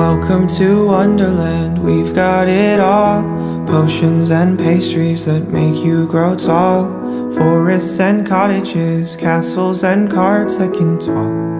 Welcome to Wonderland, we've got it all. Potions and pastries that make you grow tall. Forests and cottages, castles and carts that can talk.